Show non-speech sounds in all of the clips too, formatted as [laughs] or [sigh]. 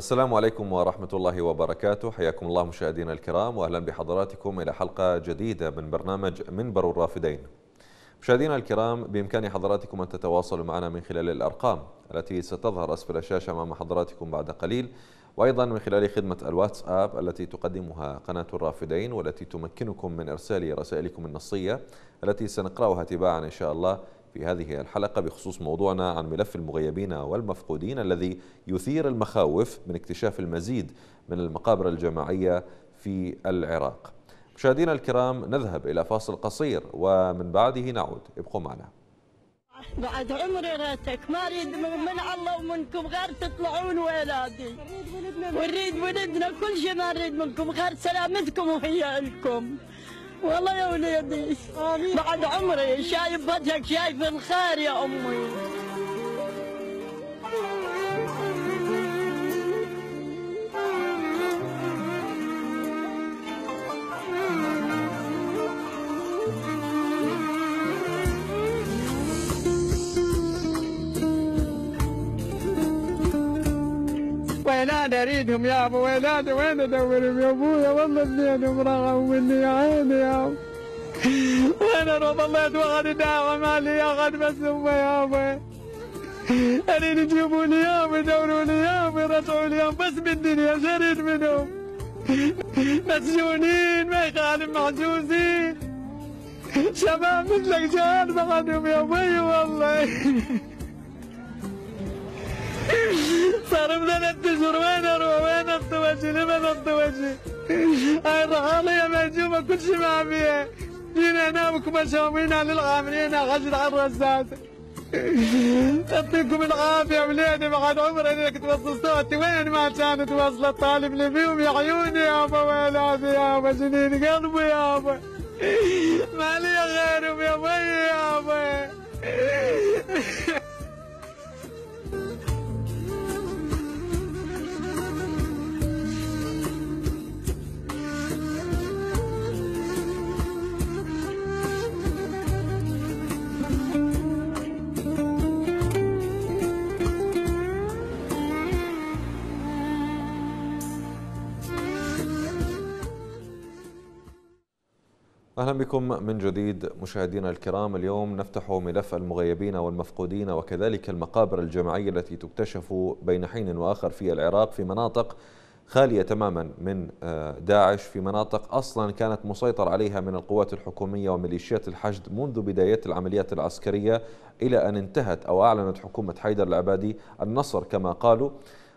السلام عليكم ورحمة الله وبركاته. حياكم الله مشاهدينا الكرام وأهلا بحضراتكم إلى حلقة جديدة من برنامج منبر الرافدين. مشاهدينا الكرام بإمكان حضراتكم أن تتواصلوا معنا من خلال الأرقام التي ستظهر أسفل الشاشة أمام حضراتكم بعد قليل وأيضا من خلال خدمة الواتساب التي تقدمها قناة الرافدين والتي تمكنكم من إرسال رسائلكم النصية التي سنقرأها تباعا إن شاء الله في هذه الحلقة بخصوص موضوعنا عن ملف المغيبين والمفقودين الذي يثير المخاوف من اكتشاف المزيد من المقابر الجماعية في العراق. مشاهدينا الكرام نذهب إلى فاصل قصير ومن بعده نعود. ابقوا معنا. بعد عمري ريتك ما أريد من الله ومنكم غير تطلعون ولادي ونريد ولدنا كل شيء ما نريد منكم غير سلامتكم وهي لكم والله يا وليدي. بعد عمري شايف وجهك شايف الخير يا أمي. ويناد اريدهم يا أبو ويناد وين أدورهم يا أبويا؟ والله اثنينهم رغوا مني يا عيني يا أبو. وين أروح؟ ضليت واخذ داوى مالي ياخذ بس أمه يا أبو. أريد يجيبوا لي اياهم يدوروا لي اياهم يرجعوا لي اياهم بس بالدنيا شريد منهم. مسجونين ما يخالف محجوزين شباب مثلك جان بعدهم يا أبوي والله. صار بثلاث اشهر وين أروح؟ وين لمن اغطي وجهي؟ هاي الرحالية مهجومة كل شيء ما فيها جينا هنا بكم مشاومين على الغامرين غجر على الرزازة يعطيكم العافية وليدي بعد عمري إنك توصل صوتي وين ما كانت واصلة الطالب اللي فيهم؟ يا عيوني يابا ويلاتي يابا جنين قلبي يابا ما لي غيرهم يا بي يابا أهلا بكم من جديد مشاهدينا الكرام. اليوم نفتح ملف المغيبين والمفقودين وكذلك المقابر الجماعية التي تكتشف بين حين وآخر في العراق في مناطق خالية تماما من داعش في مناطق أصلا كانت مسيطر عليها من القوات الحكومية وميليشيات الحشد منذ بداية العمليات العسكرية إلى أن انتهت أو أعلنت حكومة حيدر العبادي النصر كما قالوا.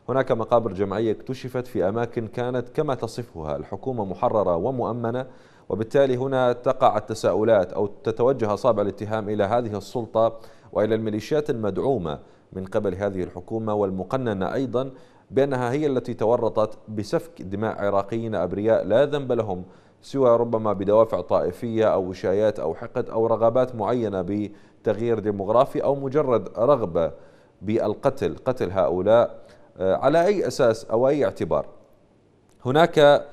هناك مقابر جماعية اكتشفت في أماكن كانت كما تصفها الحكومة محررة ومؤمنة وبالتالي هنا تقع التساؤلات أو تتوجه أصابع الاتهام إلى هذه السلطة وإلى الميليشيات المدعومة من قبل هذه الحكومة والمقننة أيضا بأنها هي التي تورطت بسفك دماء عراقيين أبرياء لا ذنب لهم سوى ربما بدوافع طائفية أو وشايات أو حقد أو رغبات معينة بتغيير ديموغرافي أو مجرد رغبة بالقتل قتل هؤلاء على أي أساس أو أي اعتبار. هناك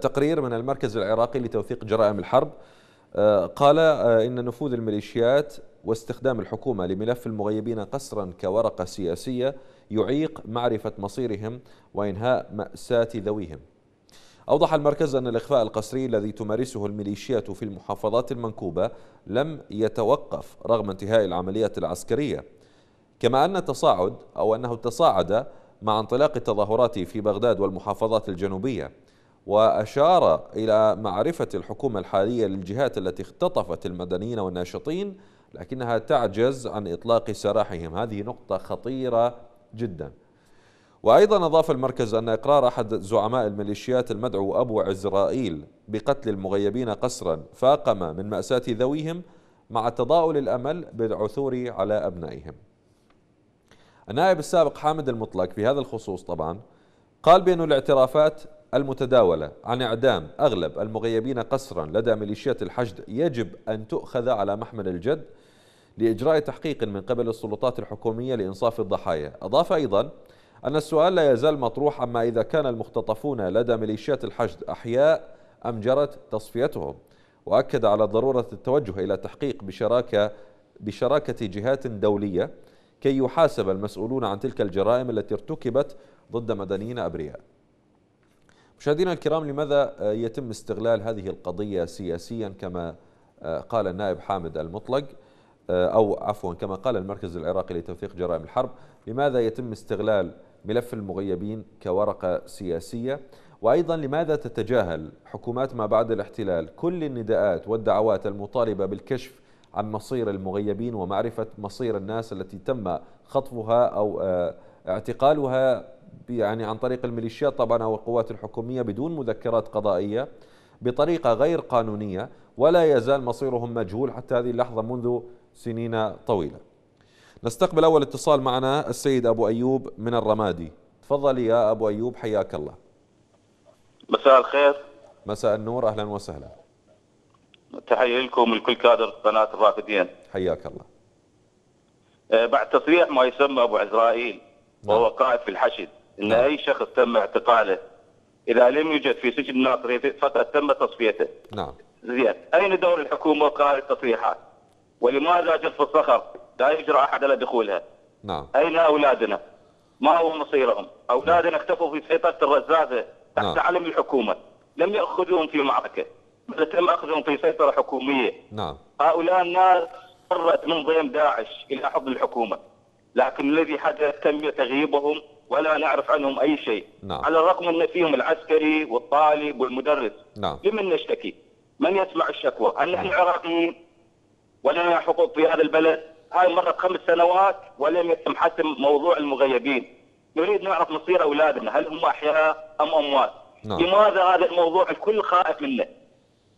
تقرير من المركز العراقي لتوثيق جرائم الحرب. قال إن نفوذ الميليشيات واستخدام الحكومة لملف المغيبين قسرا كورقة سياسية يعيق معرفة مصيرهم وإنهاء مأساة ذويهم. أوضح المركز أن الإخفاء القسري الذي تمارسه الميليشيات في المحافظات المنكوبة لم يتوقف رغم انتهاء العمليات العسكرية. كما أن التصاعد أو أنه تصاعد مع انطلاق التظاهرات في بغداد والمحافظات الجنوبية. وأشار إلى معرفة الحكومة الحالية للجهات التي اختطفت المدنيين والناشطين لكنها تعجز عن إطلاق سراحهم. هذه نقطة خطيرة جدا. وأيضا أضاف المركز أن إقرار أحد زعماء الميليشيات المدعو أبو عزرائيل بقتل المغيبين قسرا فاقم من مأساة ذويهم مع تضاؤل الأمل بالعثور على أبنائهم. النائب السابق حامد المطلق في هذا الخصوص طبعا قال بأن الاعترافات المتداولة عن إعدام أغلب المغيبين قسرا لدى ميليشيات الحشد يجب أن تؤخذ على محمل الجد لإجراء تحقيق من قبل السلطات الحكومية لإنصاف الضحايا. أضاف أيضا أن السؤال لا يزال مطروح عما إذا كان المختطفون لدى ميليشيات الحشد أحياء أم جرت تصفيتهم. وأكد على ضرورة التوجه إلى تحقيق بشراكة بشراكة جهات دولية كي يحاسب المسؤولون عن تلك الجرائم التي ارتكبت ضد مدنيين أبرياء. مشاهدينا الكرام لماذا يتم استغلال هذه القضية سياسيا كما قال النائب حامد المطلق أو عفوا كما قال المركز العراقي لتوثيق جرائم الحرب؟ لماذا يتم استغلال ملف المغيبين كورقة سياسية؟ وأيضا لماذا تتجاهل حكومات ما بعد الاحتلال كل النداءات والدعوات المطالبة بالكشف عن مصير المغيبين ومعرفة مصير الناس التي تم خطفها أو آه، اعتقالها يعني عن طريق الميليشيات طبعا أو القوات الحكومية بدون مذكرات قضائية بطريقة غير قانونية ولا يزال مصيرهم مجهول حتى هذه اللحظة منذ سنين طويلة. نستقبل أول اتصال معنا السيد أبو أيوب من الرمادي. تفضل يا أبو أيوب حياك الله. مساء الخير. مساء النور أهلا وسهلا. تحية لكم ولكل كادر قناة الرافدين. حياك الله. آه، بعد تصريح ما يسمى أبو عزرائيل نعم. وهو قائد في الحشد. أن نعم. أي شخص تم اعتقاله إذا لم يوجد في سجن الناصرية فقد تم تصفيته. نعم. زين أين دور الحكومة وقائد التصريحات؟ ولماذا جرف الصخر لا يجرى أحد على دخولها؟ نعم. أين أولادنا؟ ما هو مصيرهم؟ أولادنا اختفوا في سيطرة الرزازة تحت نعم. علم الحكومة. لم يأخذوهم في معركة. بل تم أخذهم في سيطرة حكومية؟ نعم. هؤلاء الناس فرت من ضيم داعش إلى حضن الحكومة. لكن الذي حدث تم تغييبهم ولا نعرف عنهم أي شيء. نعم. على الرغم أن فيهم العسكري والطالب والمدرس. نعم. لمن نشتكي؟ من يسمع الشكوى؟ هل نحن عراقيين؟ ولنا حقوق في هذا البلد؟ هاي مرت خمس سنوات ولم يتم حسم موضوع المغيبين. نريد نعرف مصير أولادنا. هل هم أحياء أم أموات؟ نعم. لماذا هذا الموضوع الكل خائف منه؟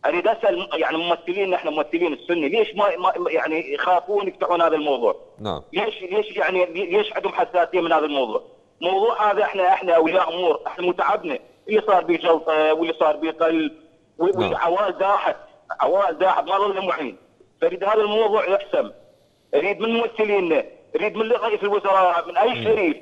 أريد أسأل يعني ممثلين نحن ممثلين السني. ليش ما, ما يعني يخافون يفتحون هذا الموضوع؟ نعم. ليش ليش يعني ليش عندهم حساسية من هذا الموضوع؟ موضوع هذا إحنا إحنا اولياء امور إحنا متعبنا. اللي صار به جلطه واللي صار به قلب والعوال داحت عوال داحت ما ظل معين فاريد هذا الموضوع يحسم. اريد من ممثلينا اريد من رئيس الوزراء من أي شريف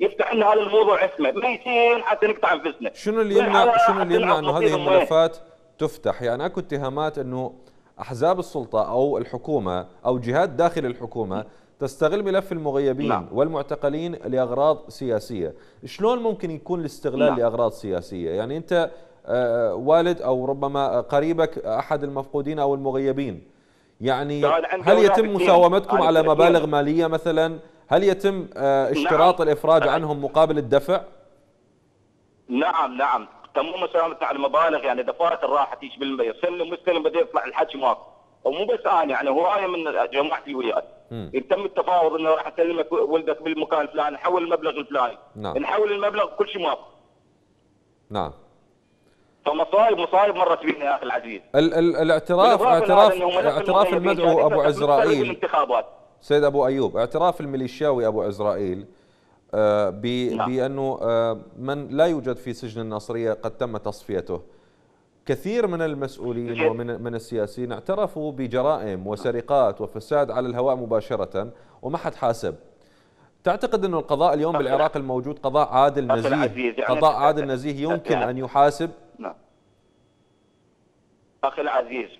يفتح لنا هذا الموضوع اسمه ميتين حتى نقطع انفسنا شنو اللي يمنع شنو اللي يمنع إنه هذه الملفات تفتح؟ يعني أكو اتهامات إنه أحزاب السلطة أو الحكومة أو جهات داخل الحكومة تستغل ملف المغيبين نعم. والمعتقلين لأغراض سياسية، شلون ممكن يكون الاستغلال نعم. لأغراض سياسية؟ يعني أنت آه، والد أو ربما قريبك أحد المفقودين أو المغيبين يعني هل يتم مساومتكم على مبالغ مالية مثلا؟ هل يتم آه، اشتراط نعم. الافراج عنهم مقابل الدفع؟ نعم نعم تم مساهمتنا على المبالغ يعني دفاتر راحت إيش بالمية سلم مستلم بدا يطلع الحكي ماكو ومو بس أنا يعني هوايه من جماعتي وياي يتم التفاوض إنه راح اسلمك ولدك بالمكان الفلاني نحول المبلغ الفلاني. نعم. نحول المبلغ كل شيء ماكو. نعم. فمصايب مصايب مرت بينا يا أخي العزيز. ال ال الاعتراف اعتراف اعتراف المدعو أبو عزرائيل سيد أبو أيوب اعتراف الميليشياوي أبو عزرائيل آه، نعم. بأنه آه، من لا يوجد في سجن الناصرية قد تم تصفيته. كثير من المسؤولين ومن من السياسيين اعترفوا بجرائم وسرقات وفساد على الهواء مباشرة وما حد حاسب. تعتقد أن القضاء اليوم بالعراق الموجود قضاء عادل نزيه؟ يعني قضاء عادل نزيه يمكن أن يحاسب؟ نعم. أخي العزيز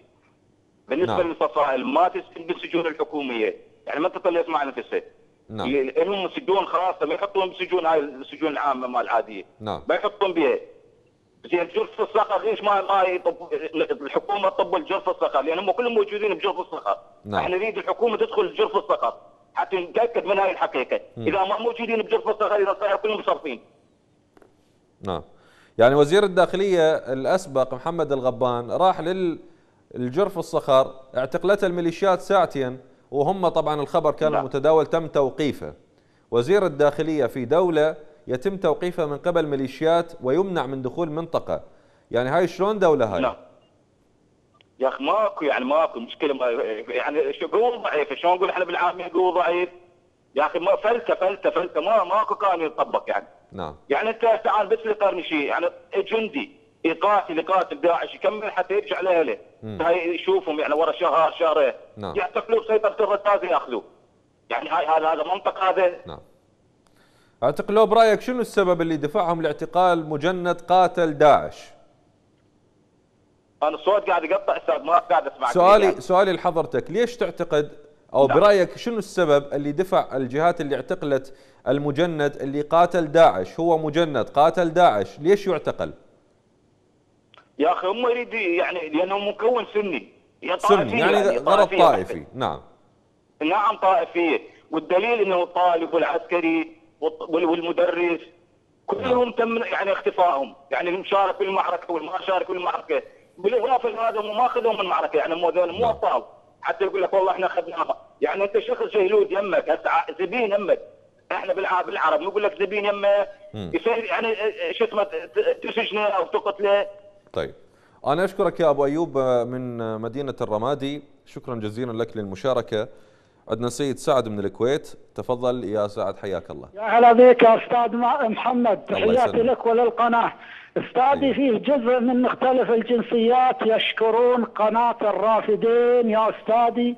بالنسبة نعم. للفصائل ما تسجن بالسجون الحكومية. يعني ما تطلع يسمع نفسه نعم. لهم سجون خاصة ما يحطون بسجون هاي السجون العامة مال العاديه نعم. ما يحطون بها. زين جرف الصخر ليش ما ما الحكومة تطبل جرف الصخر؟ لأن هم كلهم موجودين بجرف الصخر. نعم. إحنا نريد الحكومة تدخل جرف الصخر. حتى نتأكد من هاي الحقيقة. م. إذا ما موجودين بجرف الصخر إذا صار كلهم مصرفين. نعم. يعني وزير الداخلية الأسبق محمد الغبان راح للجرف الصخر اعتقلته الميليشيات ساعتين وهم طبعا الخبر كان نعم. متداول تم توقيفه. وزير الداخلية في دولة يتم توقيفه من قبل ميليشيات ويمنع من دخول منطقة. يعني هاي شلون دولة هاي؟ نعم يا أخي ماكو يعني ماكو مشكلة ما يعني قوة ضعيفة؟ شلون نقول إحنا بالعاميه قوة ضعيف؟ يا أخي ما فلته فلته فلته ما ماكو قانون يطبق يعني. نعم. يعني أنت تعال بس لقرن شيء يعني جندي يقاتل يقاتل داعش يكمل حتى يرجع لأهله. هاي يشوفهم يعني ورا شهر شهرين. نعم. يعتقلوه بسيطره الرتازه يأخذوه. يعني هاي هذا هذا منطق هذا. نعم. اعتقلوه برأيك شنو السبب اللي دفعهم لاعتقال مجند قاتل داعش؟ أنا الصوت قاعد يقطع أستاذ ما قاعد أسمع سؤالي يعني. سؤالي لحضرتك ليش تعتقد أو نعم. برأيك شنو السبب اللي دفع الجهات اللي اعتقلت المجند اللي قاتل داعش؟ هو مجند قاتل داعش ليش يعتقل؟ يا أخي هم يريد يعني لأنه مكون سني. هي سني طائفية يعني غرض طائفية. طائفي. نعم. نعم طائفية. والدليل إنه الطالب والعسكري والمدرس كلهم تم يعني اختفائهم. يعني المشارك في المعركة والما شارك في المعركة. بالإضافة لهذا هم ما اخذوا من المعركة. يعني مو هذول مو نعم. أبطال. حتى يقول لك والله إحنا اخذناها يعني أنت شخص جهلود يمك. هسه زبين يمك. إحنا بالع- بالعرب نقول لك زبين يمه. يصير يعني آه، شو اسمه تسجنه أو تقتله. طيب. أنا أشكرك يا أبو أيوب آه، من آه، مدينة الرمادي. شكرا جزيلا لك للمشاركة. عندنا سيد سعد من الكويت. تفضل يا سعد حياك الله. يا هلا بك يا أستاذ محمد. تحياتي. لك وللقناة. استاذي فيه جزء من مختلف الجنسيات يشكرون قناة الرافدين يا استاذي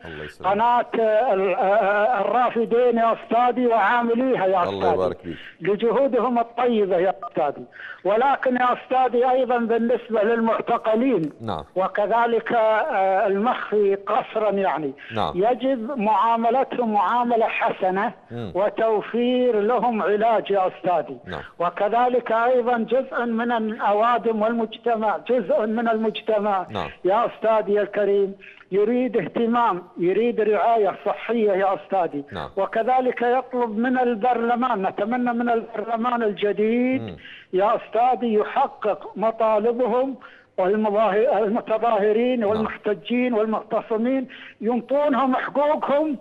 آه، الرافدين يا استاذي وعامليها يا استاذي الله يبارك فيك. لجهودهم الطيبة يا استاذي ولكن يا استاذي أيضا بالنسبة للمعتقلين نعم. وكذلك آه، المخفي قصرا يعني نعم. يجب معاملتهم معاملة حسنة مم. وتوفير لهم علاج يا استاذي نعم. وكذلك أيضا جزء من الاوادم والمجتمع جزء من المجتمع نعم. يا أستاذي الكريم يريد اهتمام يريد رعاية صحية يا أستاذي نعم. وكذلك يطلب من البرلمان نتمنى من البرلمان الجديد مم. يا أستاذي يحقق مطالبهم والمظاهر المتظاهرين والمحتجين والمعتصمين ينطونهم حقوقهم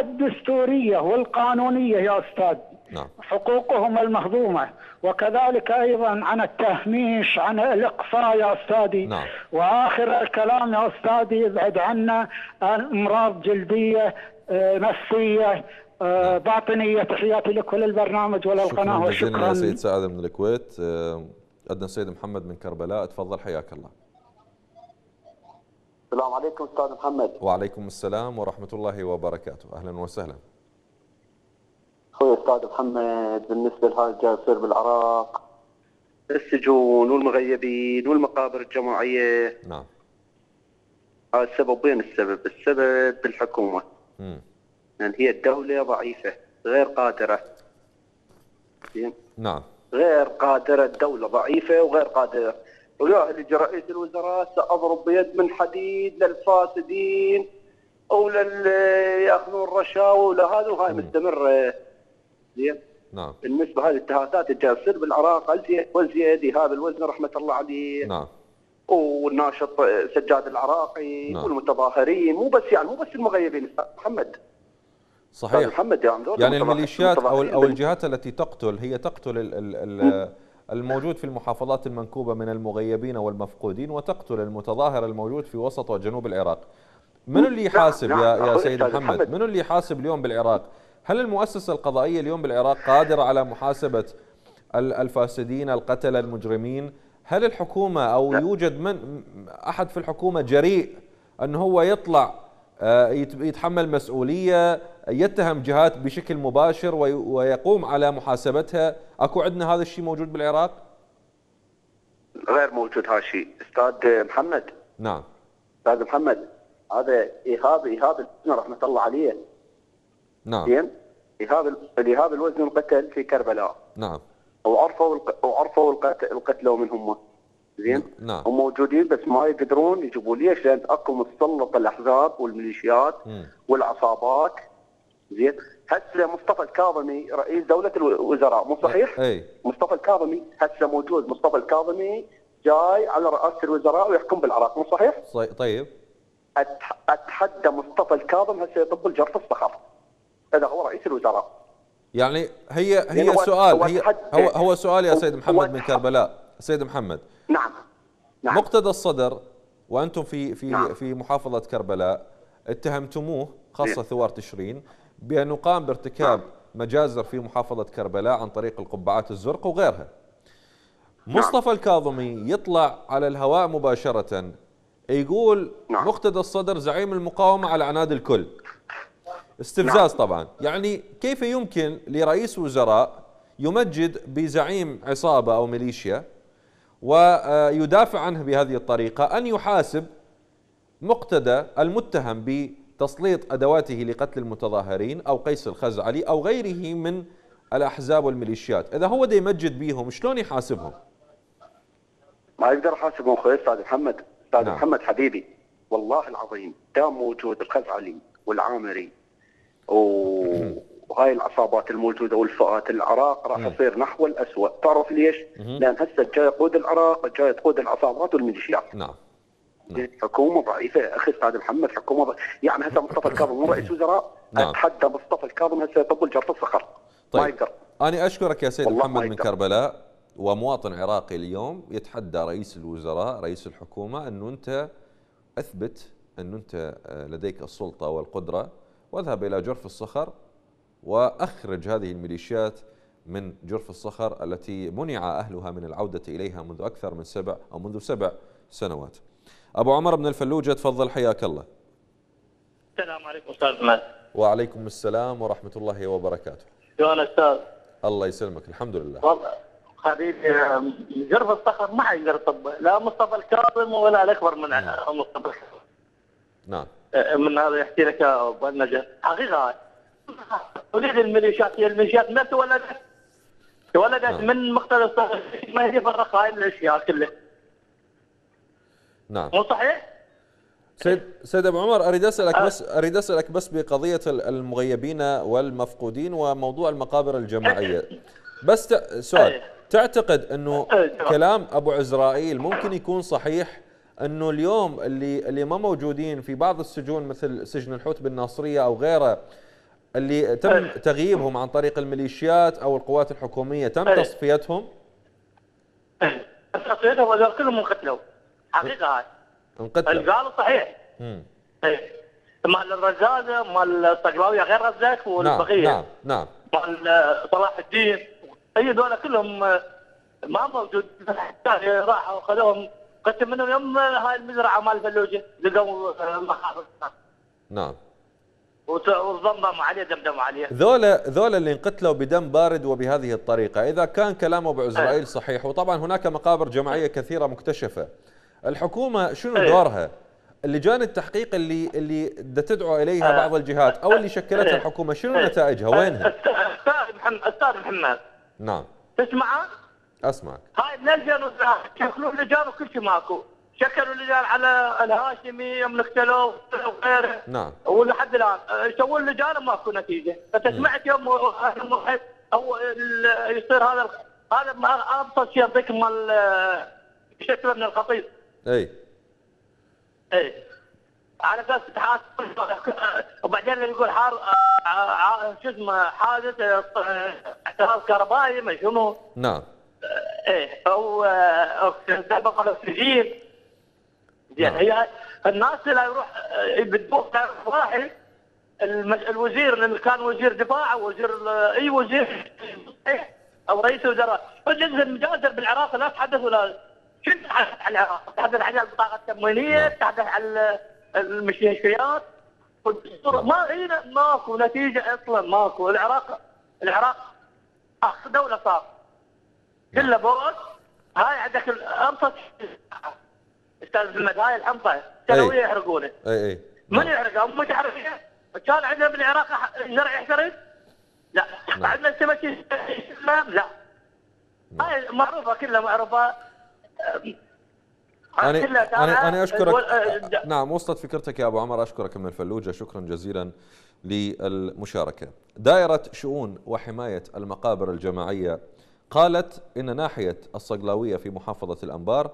الدستورية والقانونية يا أستاذ نعم. حقوقهم المهضومة وكذلك أيضا عن التهميش عن الإقصاء يا أستاذي. نعم. وآخر الكلام يا أستاذي ابعد عنا امراض جلدية آه، نفسية آه، باطنية. تحياتي لك وللبرنامج وللقناه شكرا جزيلا وشكرا. يا سيد سعد من الكويت. آه، عندنا السيد محمد من كربلاء. تفضل حياك الله. السلام عليكم أستاذ محمد. وعليكم السلام ورحمة الله وبركاته. أهلا وسهلا. أخوي أستاذ محمد بالنسبة لهذا الجاي يصير بالعراق. السجون والمغيبين والمقابر الجماعية. نعم. هذا السبب وين السبب؟ السبب بالحكومة. مم. لأن هي الدولة ضعيفة غير قادرة. زين؟ نعم. غير قادرة الدولة ضعيفة وغير قادرة. ويعلج رئيس الوزراء سأضرب بيد من حديد للفاسدين أو لل يأخذون رشاوى ولهذا وهاي مستمرة. زين نعم بالنسبة هذه الاتهامات اللي تصير بالعراق والزيد ايهاب الوزن رحمة الله عليه نعم والناشط سجاد العراقي نعم. والمتظاهرين مو بس يعني مو بس المغيبين محمد صحيح محمد يعني يعني الميليشيات أو أو الجهات التي تقتل هي تقتل ال ال ال الموجود في المحافظات المنكوبة من المغيبين والمفقودين وتقتل المتظاهر الموجود في وسط وجنوب العراق. من اللي يحاسب يا يا سيد؟ محمد. من اللي يحاسب اليوم بالعراق؟ هل المؤسسة القضائية اليوم بالعراق قادرة على محاسبة ال- الفاسدين القتلة المجرمين؟ هل الحكومة أو يوجد من أحد في الحكومة جريء أن هو يطلع آه، يت- يتحمل مسؤولية يتهم جهات بشكل مباشر وي- ويقوم على محاسبتها؟ أكو عندنا هذا الشيء موجود بالعراق؟ غير موجود هذا الشيء. أستاذ محمد. نعم. أستاذ محمد هذا ايهاب إيهاب الوزن رحمة الله عليه. نعم. زين؟ ايهاب الايهاب الوزن انقتل في كربلاء. نعم. وعرفوا وعرفوا القت- القتلى من هم. زين؟ نعم. هم موجودين بس ما يقدرون يجيبوا. ليش؟ لأن أكو متسلط الأحزاب والميليشيات مم. والعصابات. زين؟ هسه مصطفى الكاظمي رئيس دولة الوزراء. مو صحيح؟ اي مصطفى الكاظمي هسه موجود. مصطفى الكاظمي جاي على رئاسه الوزراء ويحكم بالعراق. مو صحيح؟ طيب. أتحدى مصطفى الكاظم هسه يطب الجرف الصخر. هذا هو رئيس الوزراء يعني هي هي سؤال هو هي هو هو سؤال يا سيد محمد من كربلاء سيد محمد نعم نعم مقتدى الصدر وأنتم في في نعم. في محافظة كربلاء اتهمتموه خاصة نعم. ثوار تشرين بانه قام بارتكاب نعم. مجازر في محافظة كربلاء عن طريق القبعات الزرق وغيرها. مصطفى الكاظمي يطلع على الهواء مباشرة يقول نعم. مقتدى الصدر زعيم المقاومة على عناد الكل. استفزاز طبعا، يعني كيف يمكن لرئيس وزراء يمجد بزعيم عصابة أو ميليشيا ويدافع عنه بهذه الطريقة أن يحاسب مقتدى المتهم تسليط أدواته لقتل المتظاهرين أو قيس الخزعلي أو غيره من الأحزاب والميليشيات؟ إذا هو دا يمجد بيهم شلون يحاسبهم؟ ما يقدر يحاسبهم أخوي أستاذ محمد. أستاذ نعم. محمد حبيبي والله العظيم دام موجود الخزعلي والعامري وهاي العصابات الموجودة والفئات العراق راح يصير نحو الاسوء تعرف ليش؟ لأن هسه جاي يقود العراق جاي تقود العصابات والميليشيات نعم. حكومة ضعيفة. أخي أستاذ محمد حكومة ضعيفة. يعني هسه مصطفى [laughs] الكاظم مو رئيس وزراء نعم. أتحدى مصطفى الكاظم هسه يطبل جرف الصخر. ما طيب. يقدر. أنا أشكرك يا سيد محمد ما من. كربلاء. ومواطن عراقي اليوم يتحدى رئيس الوزراء رئيس الحكومة أنه أنت أثبت أنه أنت آه، لديك السلطة والقدرة واذهب إلى جرف الصخر وأخرج هذه الميليشيات من جرف الصخر التي منع أهلها من العودة إليها منذ أكثر من سبع أو منذ سبع سنوات. أبو عمر بن الفلوجة تفضل حياك الله. السلام عليكم أستاذ محمد وعليكم السلام ورحمة الله وبركاته. شلون أستاذ؟ الله يسلمك الحمد لله. والله حبيبي جرف الصخر ما يقدر يطبق لا مصطفى الكاظم ولا الأكبر من مصطفى الكاظم. نعم. من هذا يحكي لك أبو حقيقة تريد الميليشيات هي الميليشيات ما تولدت تولدت نعم. من مختلف ما هي فرق هاي الأشياء كلها نعم مو صحيح؟ سيد سيد أبو عمر أريد أسألك أه. بس أريد أسألك بس بقضية ال- المغيبين والمفقودين وموضوع المقابر الجماعية بس سؤال أيه. تعتقد إنه تمام. كلام أبو عزرائيل ممكن يكون صحيح انه اليوم اللي اللي ما موجودين في بعض السجون مثل سجن الحوت بالناصرية أو غيره اللي تم. تغييبهم عن طريق الميليشيات أو القوات الحكومية تم. تصفيتهم؟ تصفيتهم هذول كلهم انقتلوا. حقيقة هاي. انقتلوا. اللي قالوا صحيح. مم. إيه مال الرزازة مال الصقلاويه غير رزاك نعم والبقية. نعم نعم. مال صلاح الدين. أي دول كلهم آه، ما موجود. راحوا خذوهم قسم منهم يوم هاي المزرعة مال فلوجه لقوا محافظ نعم. وت- وضمضموا عليه دمدموا عليه. ذولا ذولا اللي انقتلوا بدم بارد وبهذه الطريقة. إذا كان كلام أبو عزرائيل صحيح وطبعا هناك مقابر جماعية كثيرة مكتشفة. الحكومة شنو إيه. دورها؟ اللجان التحقيق اللي اللي تدعو إليها آه. بعض الجهات أو اللي شكلتها إيه. الحكومة شنو نتائجها؟ وينها؟ أستاذ محمد أستاذ محمد. نعم. تسمع؟ أسمعك. هاي من 2003 شكلوا لجان وكل شيء ماكو. شكلوا لجان على الهاشمي يوم اقتلوا وغيره. نعم. ولحد الآن. سووا اللجان وماكو نتيجة. انت سمعت يوم الموحد أو يصير هذا هذا ما ابسط شيء يعطيك مال شكله من الخطيب. أي. اي على أساس تحاسب. وبعدين يقول حار آه، آه، شو اسمه حادث آه، احتراق كهربائي ما شنو. نعم. إيه أو أو سبق الاكسجين زين نعم. هي الناس اللي يروح آه، بتبوق واحد الوزير اللي كان وزير دفاع أو وزير ال- أي وزير أو رئيس وزراء الجزء المجازر بالعراق لا تحدث ولا شو تحدث عن العراق؟ تحدث عن البطاقة التموينية، نعم. تحدث عن ال- المستشفيات والدستور. ما هي ماكو نتيجة أصلا ماكو العراق العراق اخ دولة صار كله بوت هاي عندك ال- ابسط أستاذ محمد هاي الحنطه سنويه يحرقونه أي أي من نعم. يحرقها هم تحرقها كان عندنا بالعراق زرع يحترق؟ لا. نعم. عندنا سمك يسلم لا. هاي معروفة كلها معروفة. أنا. أنا أنا أشكرك. الول- آه، نعم وصلت فكرتك يا أبو عمر. أشكرك من الفلوجة. شكرا جزيلا للمشاركة. دائرة شؤون وحماية المقابر الجماعية قالت إن ناحية الصقلاوية في محافظة الأنبار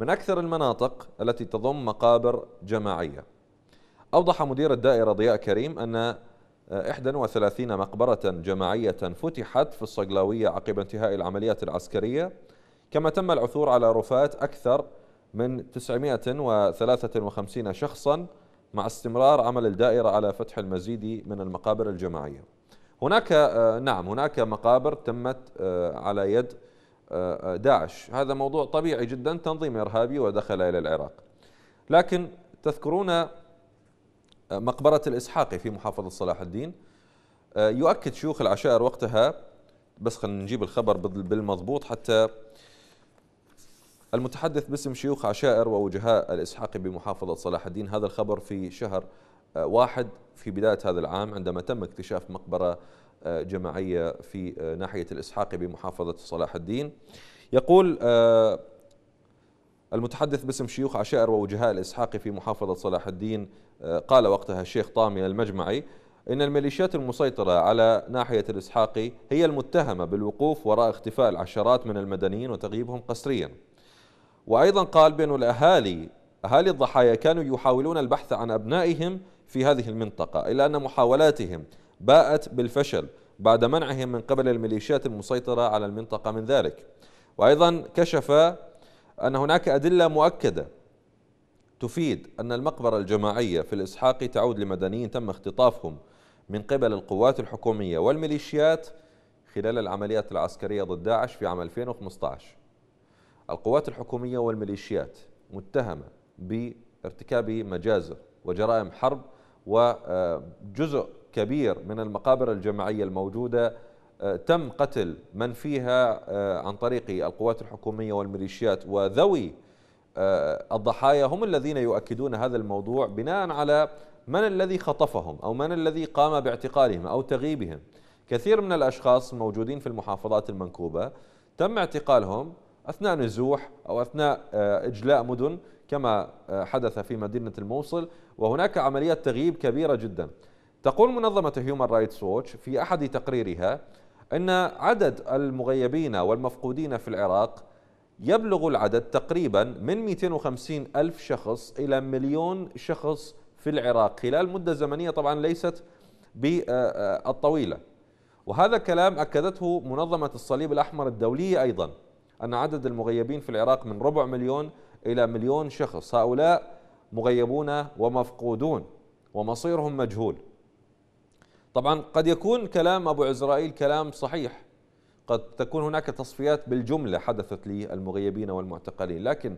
من أكثر المناطق التي تضم مقابر جماعية. أوضح مدير الدائرة ضياء كريم أن 31 مقبرة جماعية فتحت في الصقلاوية عقب انتهاء العمليات العسكرية. كما تم العثور على رفات أكثر من 953 شخصا مع استمرار عمل الدائرة على فتح المزيد من المقابر الجماعية. هناك آه، نعم هناك مقابر تمت آه، على يد آه، داعش. هذا موضوع طبيعي جدا تنظيم إرهابي ودخل إلى العراق. لكن تذكرون مقبرة الإسحاقي في محافظة صلاح الدين. يؤكد شيوخ العشائر وقتها بس خلينا نجيب الخبر بال- بالمضبوط حتى المتحدث باسم شيوخ عشائر ووجهاء الإسحاقي بمحافظة صلاح الدين. هذا الخبر في شهر واحد في بداية هذا العام عندما تم اكتشاف مقبرة آه، جماعية في آه، ناحية الإسحاقي بمحافظة صلاح الدين. يقول آه، المتحدث باسم شيوخ عشائر ووجهاء الإسحاقي في محافظة صلاح الدين آه، قال وقتها الشيخ طامي المجمعي إن الميليشيات المسيطرة على ناحية الإسحاقي هي المتهمة بالوقوف وراء اختفاء العشرات من المدنيين وتغييبهم قسريا. وأيضا قال بأن الأهالي أهالي الضحايا كانوا يحاولون البحث عن أبنائهم في هذه المنطقة إلا أن محاولاتهم باءت بالفشل بعد منعهم من قبل الميليشيات المسيطرة على المنطقة من ذلك. وأيضا كشف أن هناك أدلة مؤكدة تفيد أن المقبرة الجماعية في الإسحاق تعود لمدنيين تم اختطافهم من قبل القوات الحكومية والميليشيات خلال العمليات العسكرية ضد داعش في عام 2015 القوات الحكومية والميليشيات متهمة بارتكاب مجازر وجرائم حرب وجزء كبير من المقابر الجماعية الموجودة آه، تم قتل من فيها آه، عن طريق القوات الحكومية والميليشيات وذوي آه، الضحايا هم الذين يؤكدون هذا الموضوع بناء على من الذي خطفهم أو من الذي قام باعتقالهم أو تغييبهم. كثير من الأشخاص الموجودين في المحافظات المنكوبة تم اعتقالهم أثناء نزوح أو أثناء إجلاء مدن كما آه، حدث في مدينة الموصل وهناك عمليات تغييب كبيرة جدا. تقول منظمة هيومن رايتس ووتش في أحد تقريرها أن عدد المغيبين والمفقودين في العراق يبلغ العدد تقريبا من 250 ألف شخص إلى مليون شخص في العراق. خلال مدة زمنية طبعا ليست بالطويلة. وهذا كلام أكدته منظمة الصليب الأحمر الدولية أيضا أن عدد المغيبين في العراق من ربع مليون إلى مليون شخص. هؤلاء مغيبون ومفقودون ومصيرهم مجهول. طبعا قد يكون كلام أبو عزرائيل كلام صحيح. قد تكون هناك تصفيات بالجملة حدثت للمغيبين والمعتقلين. لكن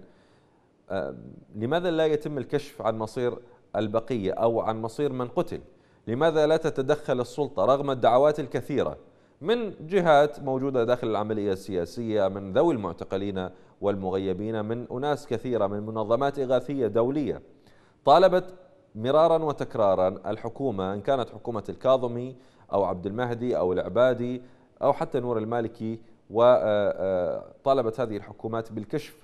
آه، لماذا لا يتم الكشف عن مصير البقية أو عن مصير من قتل؟ لماذا لا تتدخل السلطة رغم الدعوات الكثيرة؟ من جهات موجودة داخل العملية السياسية من ذوي المعتقلين والمغيبين من أناس كثيرة من منظمات إغاثية دولية. طالبت مرارا وتكرارا الحكومة إن كانت حكومة الكاظمي أو عبد المهدي أو العبادي أو حتى نور المالكي وطالبت هذه الحكومات بالكشف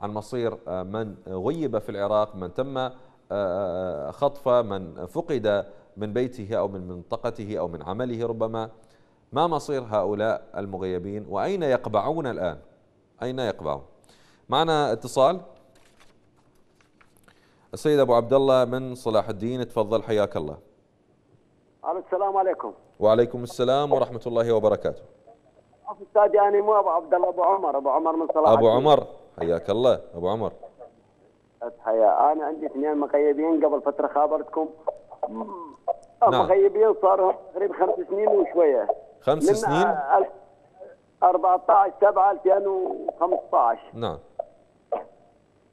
عن مصير من غيب في العراق من تم خطفه من فقد من بيته أو من منطقته أو من عمله ربما. ما مصير هؤلاء المغيبين؟ وأين يقبعون الآن؟ أين يقبعون؟ معنا اتصال. السيد أبو عبد الله من صلاح الدين تفضل حياك الله. السلام عليكم. وعليكم السلام ورحمة الله وبركاته. استاذي أنا مو أبو عبد الله أبو عمر أبو عمر من صلاح أبو الدين. عمر حياك الله أبو عمر. تحيا أنا عندي اثنين مغيبين قبل فترة خابرتكم. نعم. مغيبين صاروا تقريبا خمس سنين وشوية. خمس من سنين؟ آه، 14 7 2015 نعم.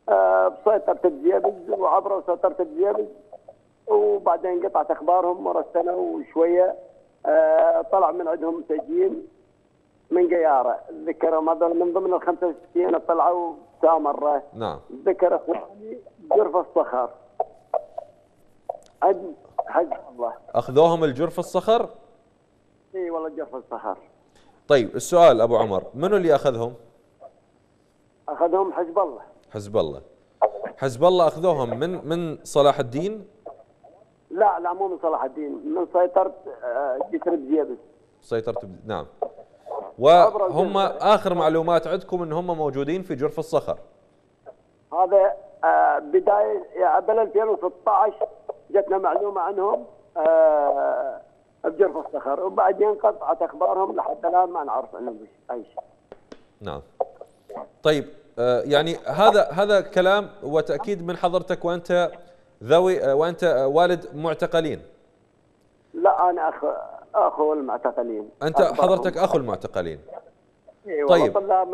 آه، بسيطرة الجيبز وعبروا سيطرة الجيبز وبعدين قطعت أخبارهم مرة سنة وشوية. آه، طلع من عندهم سجين من قيارة. ذكرهم هذول من ضمن ال 65 طلعوا سامرة نعم. ذكر أخواني جرف الصخر. عد حج الله. أخذوهم الجرف الصخر؟ اي والله جرف الصخر طيب السؤال أبو عمر منو اللي أخذهم؟ أخذهم حزب الله. حزب الله. حزب الله أخذوهم من من صلاح الدين؟ لا لا مو من صلاح الدين من سيطرة آه، جسر الجيبز سيطرة ب- نعم. وهم آخر معلومات عندكم أن هم موجودين في جرف الصخر. هذا آه، بداية يعني بال 2016 جتنا معلومة عنهم آه، بجرف الصخر وبعدين قطعت أخبارهم لحد الآن ما نعرف عنهم اي شيء. نعم. طيب آه، يعني هذا هذا كلام وتأكيد من حضرتك وأنت ذوي آه، وأنت آه، والد معتقلين. لا أنا أخ أخو المعتقلين. أخبارهم. حضرتك أخو المعتقلين. إي والله طيب. طلاب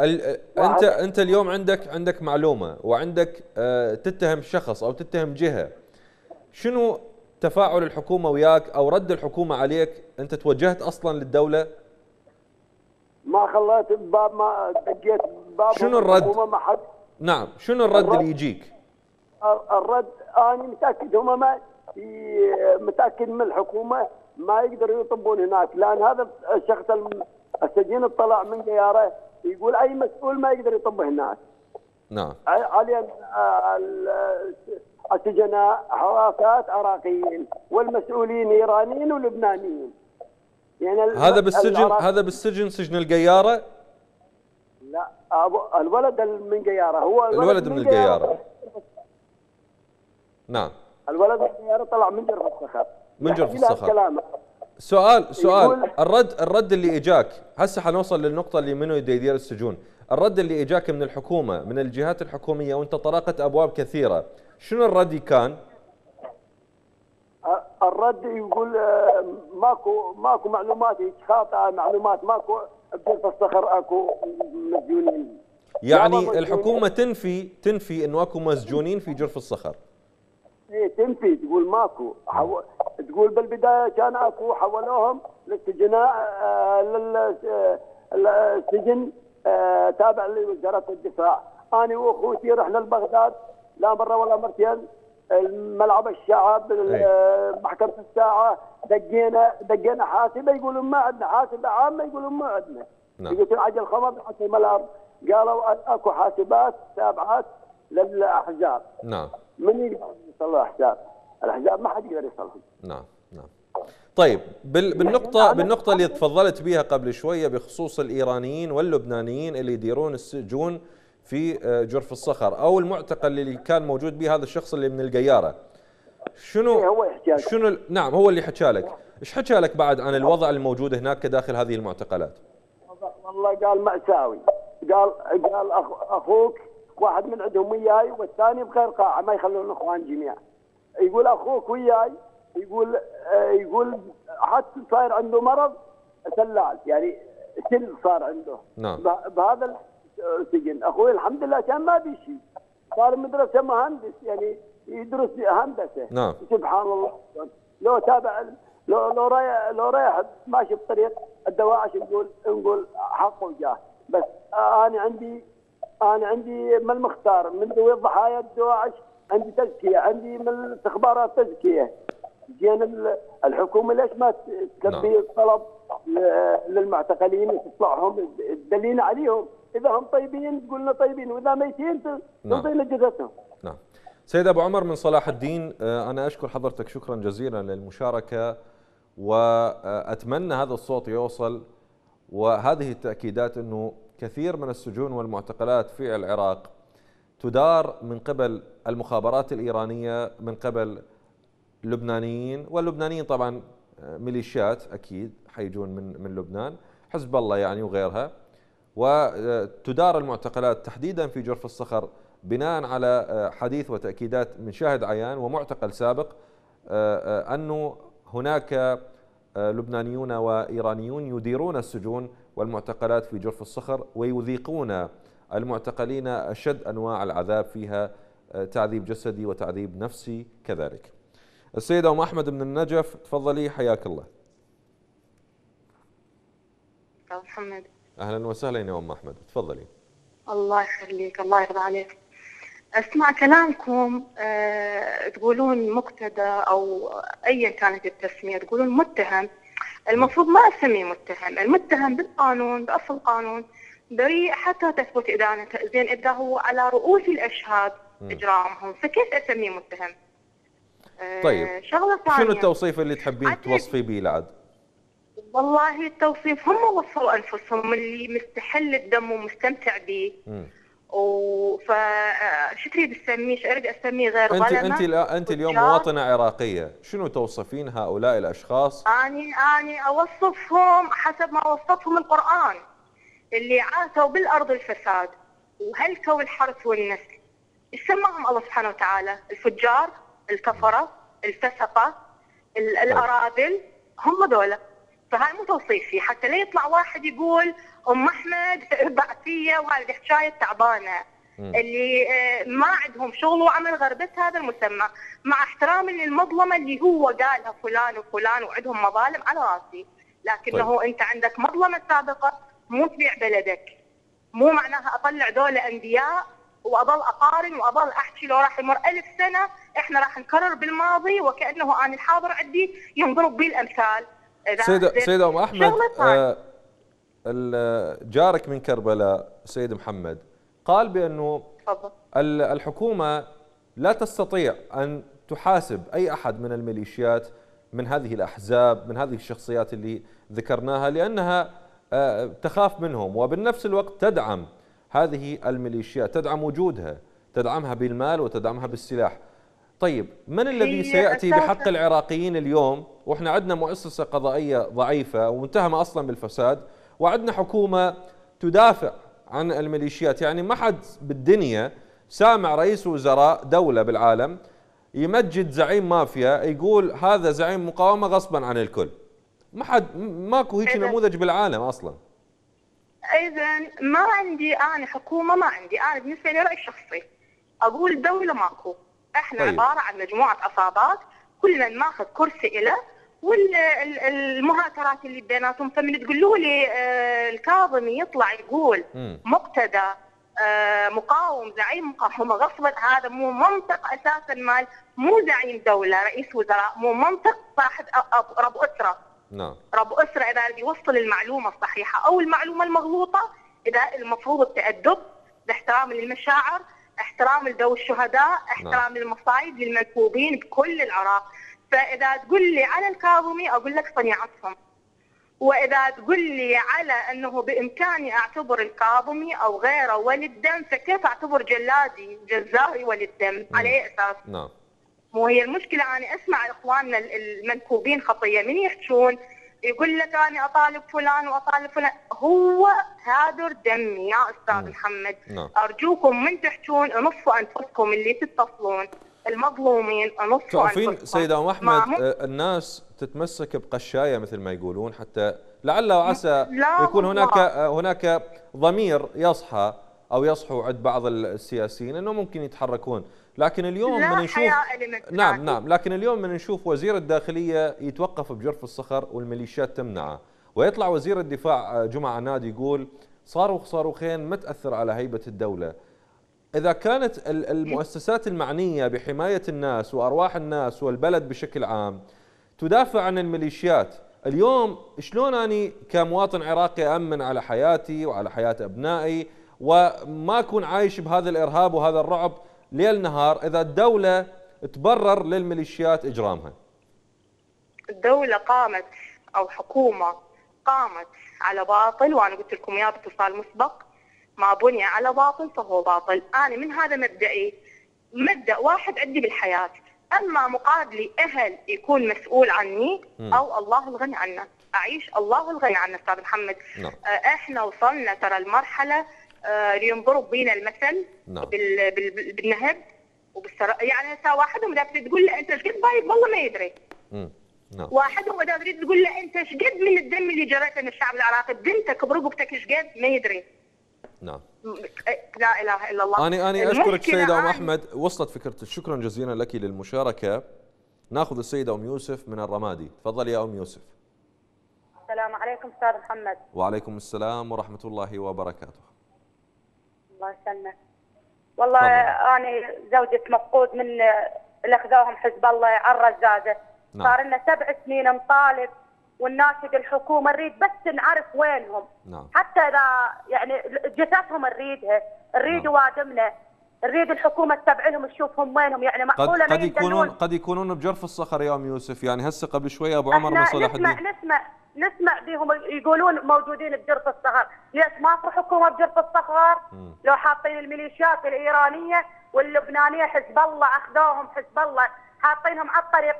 آه، أنت أنت اليوم عندك عندك معلومة وعندك تتهم شخص أو تتهم جهة. شنو تفاعل الحكومة وياك أو رد الحكومة عليك أنت توجهت أصلا للدولة؟ ما خليت باب ما دقيت باب شنو الرد؟ ما حد نعم شنو الرد الرد- اللي يجيك؟ الرد أنا متأكد هم ما متأكد من الحكومة ما يقدروا يطبون هناك لأن هذا الشخص السجين اطلع من قياره يقول أي مسؤول ما يقدر يطب هناك. نعم. حاليا آه، ال- السجناء حراسات عراقيين والمسؤولين إيرانيين ولبنانيين. يعني هذا بالسجن هذا بالسجن سجن القياره لا أبو الولد من قياره هو الولد من القياره نعم. الولد من القياره طلع من جرف الصخر. من جرف الصخر. سؤال سؤال. الرد الرد اللي إجاك. هسه حنوصل للنقطة اللي منو يدي يدير السجون. الرد اللي إجاك من الحكومة من الجهات الحكومية وانت طرقت أبواب كثيرة. شنو الرد كان؟ الرد يقول آه، ماكو ماكو معلومات خاطئه معلومات ماكو. بجرف الصخر أكو مسجونين يعني. الحكومة تنفي تنفي إنه أكو مسجونين في جرف الصخر. إيه تنفي. تقول ماكو. حو... تقول بالبداية كان أكو حولوهم للسجناء آه، لل- آه، تابع لوزارة الدفاع. أنا وأخوتي رحنا لبغداد. لا مرة ولا مرتين. ملعب الشعب آه، محكمة الساعة. دقينا دقينا حاسبة. يقولون ما عندنا. حاسبة عامة يقولون ما عندنا. نعم. قلت عجل خبر حتى الملعب. قالوا أكو حاسبات تابعات للأحزاب. نعم. من يصلح حساب الأحزاب؟ ما حد يقدر يصلحهم نعم نعم. طيب بال- بالنقطة بالنقطة اللي تفضلت بها قبل شوية بخصوص الإيرانيين واللبنانيين اللي يديرون السجون في آه، جرف الصخر أو المعتقل اللي كان موجود به هذا الشخص اللي من القيارة. شنو إيه، هو. شنو نعم هو اللي حكى لك. إيش حكى لك بعد عن الوضع الموجود هناك داخل هذه المعتقلات؟ والله قال مأساوي. قال قال أخ أخوك واحد من عندهم وياي والثاني بغير قاعه ما يخلون اخوان جميع يقول أخوك وياي يقول آه، يقول حتى صاير عنده مرض؟ سلال يعني سل صار عنده. نعم. بهذا السجن. أخوي الحمد لله كان ما في شيء. صار مدرسة مهندس يعني يدرس هندسة. نعم. سبحان الله. لو تابع لو لو رايح لو رايح ماشي بطريق الدواعش نقول نقول حق وجاه. بس أنا عندي أنا عندي من المختار من ذوي الضحايا الدواعش عندي تزكية عندي من الاستخبارات تزكية زين ال- الحكومة ليش ما تلبي نعم. الطلب للمعتقلين وتطلعهم تدلينا عليهم إذا هم طيبين تقول لنا طيبين وإذا ميتين ت- نعم. تعطينا جثثهم نعم سيد أبو عمر من صلاح الدين آه، أنا أشكر حضرتك شكرا جزيلا للمشاركة وأتمنى هذا الصوت يوصل وهذه التأكيدات إنه كثير من السجون والمعتقلات في العراق تدار من قبل المخابرات الإيرانية من قبل لبنانيين واللبنانيين طبعا آه، ميليشيات أكيد حيجون من من لبنان حزب الله يعني وغيرها. وتدار المعتقلات تحديدا في جرف الصخر بناء على آه، حديث وتأكيدات من شاهد عيان ومعتقل سابق آه، أنه هناك لبنانيون وإيرانيون يديرون السجون والمعتقلات في جرف الصخر ويذيقون المعتقلين أشد أنواع العذاب فيها آه، تعذيب جسدي وتعذيب نفسي كذلك. السيدة أم أحمد من النجف تفضلي حياك الله. محمد. أهلا وسهلا يا أم أحمد تفضلي. الله يخليك الله يرضى عليك. أسمع كلامكم آه تقولون مقتدى أو ايا كانت التسمية تقولون متهم المفروض ما أسميه متهم. المتهم بالقانون بأصل القانون بريء حتى تثبت ادانته زين إذا هو على رؤوس الإشهاد إجرامهم. فكيف أسميه متهم؟ آه طيب. شغلة ثانية. شنو التوصيف اللي تحبين. توصفي به العد والله التوصيف هم وصفوا أنفسهم اللي مستحل الدم ومستمتع به مم. وف شو تريد تسميه؟ إيش أريد أسميه غير ظلمة؟ أنت الآ- أنت اليوم فجار؟ مواطنة عراقية شنو توصفين هؤلاء الأشخاص أني أني أوصفهم حسب ما وصفهم القرآن اللي عاتوا بالأرض الفساد وهلكوا الحرث والنسل إيش سماهم الله سبحانه وتعالى؟ الفجار، الكفرة، الفسقة، ال- الأراذل هم ذولا فهاي مو توصيفي حتى لا يطلع واحد يقول أم أحمد بعثية وهذه حكاية تعبانة. اللي آه، ما عندهم شغل وعمل غير بس هذا المسمى. مع احترامي للمظلمه اللي هو قالها فلان وفلان وعندهم مظالم على راسي. لكنه طيب. أنت عندك مظلمة سابقة مو تبيع بلدك. مو معناها أطلع دولة أنبياء واظل أقارن واظل أحكي لو راح يمر ألف سنة إحنا راح نكرر بالماضي وكأنه ان الحاضر عندي ينضرب به الامثال سيدة. سيدة أم أحمد شغلة ثانية. آه، جارك من كربلاء سيد محمد قال بأنه تفضل ال- الحكومة لا تستطيع أن تحاسب أي أحد من الميليشيات من هذه الأحزاب من هذه الشخصيات اللي ذكرناها لأنها آه، تخاف منهم وبالنفس الوقت تدعم هذه الميليشيات تدعم وجودها تدعمها بالمال وتدعمها بالسلاح طيب من الذي سيأتي بحق العراقيين اليوم؟ وإحنا عندنا مؤسسة قضائية ضعيفة ومتهمه أصلا بالفساد وعندنا حكومة تدافع عن الميليشيات. يعني ما حد بالدنيا سامع رئيس وزراء دولة بالعالم يمجد زعيم مافيا يقول هذا زعيم مقاومة غصبا عن الكل. ما حد ماكو هيك نموذج بالعالم أصلا. اذا ما عندي أنا حكومة ما عندي أنا بالنسبة لي رأي شخصي. أقول دوله ماكو. إحنا طيب. عبارة عن مجموعة عصابات كل من ماخذ كرسي له والمهاترات اللي بيناتهم فمن تقولوا لي آه، الكاظمي يطلع يقول. مقتدى آه، مقاوم زعيم مقاومه غصبا هذا مو منطق أساسا مال مو زعيم دولة رئيس وزراء مو منطق صاحب رب أسرة نعم رب أسرة إذا بيوصل المعلومة الصحيحة أو المعلومة المغلوطة إذا المفروض التأدب باحترام للمشاعر احترام لذوي الشهداء احترام للمصايب للمنكوبين بكل العراق فإذا تقول لي على الكاظمي أقول لك صنيعتهم. وإذا تقول لي على أنه بإمكاني أعتبر الكاظمي أو غيره ولد دم فكيف أعتبر جلادي؟ جزاري ولد دم. على أي أساس؟ نعم. مو هي المشكلة أنا أسمع إخواننا ال- المنكوبين خطية. من يحجون؟ يقول لك أنا أطالب فلان وأطالب فلان هو هادر دمي يا أستاذ مم. محمد نعم. أرجوكم من تحجون انصفوا أنفسكم اللي تتصلون المظلومين انصفوا تعرفين سيدة أحمد مو- آه، الناس تتمسك بقشاية مثل ما يقولون حتى لعل وعسى لا يكون. هناك آه، هناك ضمير يصحى أو يصحو عند بعض السياسيين أنه ممكن يتحركون لكن اليوم من نشوف نعم. نعم. لكن اليوم من نشوف وزير الداخلية يتوقف بجرف الصخر والميليشيات تمنعه. ويطلع وزير الدفاع آه، جمعة عناد يقول صاروخ صاروخين ما تأثر على هيبة الدولة. إذا كانت ال- المؤسسات المعنية بحماية الناس وأرواح الناس والبلد بشكل عام تدافع عن الميليشيات اليوم شلون أني كمواطن عراقي أمن على حياتي وعلى حياة أبنائي وما أكون عايش بهذا الإرهاب وهذا الرعب ليل نهار إذا الدولة تبرر للميليشيات إجرامها. الدولة قامت أو حكومة قامت على باطل وأنا قلت لكم إياه باتصال مسبق ما بني على باطل فهو باطل. أنا من هذا مبدئي مبدأ واحد عندي بالحياة. أما مقابلي أهل يكون مسؤول عني. أو الله الغني عنه. أعيش الله الغني عنه أستاذ محمد. نعم. آه، إحنا وصلنا ترى المرحلة آه، اللي ينضرب بينا المثل نعم. بال... بال... بالنهب وبالسر... يعني هسه واحدهم إذا تريد تقول له أنت إيش قد بايب والله ما يدري. مم. نعم. واحدهم إذا تريد تقول له أنت إيش قد من الدم اللي جريته من الشعب العراقي؟ بنتك برقبتك إيش قد؟ ما يدري. نعم. لا إله إلا الله. أشكرك المشكلة سيدة أم أنا- أحمد. وصلت فكرتك شكرا جزيلا لك للمشاركة. نأخذ السيدة أم يوسف من الرمادي. تفضل يا أم يوسف. السلام عليكم أستاذ محمد. وعليكم السلام ورحمة الله وبركاته. الله يسلمك والله تفضل. أنا زوجة مفقود من اللي اخذوهم حزب الله على الرزازه نعم. صار لنا سبع سنين نطالب والناشد الحكومة نريد بس نعرف وينهم نعم حتى إذا يعني جثثهم نريدها نريد نعم. وادمنا نريد الحكومة تتبع لهم تشوفهم وينهم؟ يعني قد معقولة ما قد يكونون قد يكونون بجرف الصخر يا أم يوسف. يعني هسه قبل شوية أبو عمر إحنا صلاح نسمع الدين. نسمع نسمع بهم يقولون موجودين بجرف الصخر، ليش ماكو حكومة بجرف الصخر؟ لو حاطين الميليشيات الإيرانية واللبنانية حزب الله أخذوهم حزب الله. حاطينهم على الطريق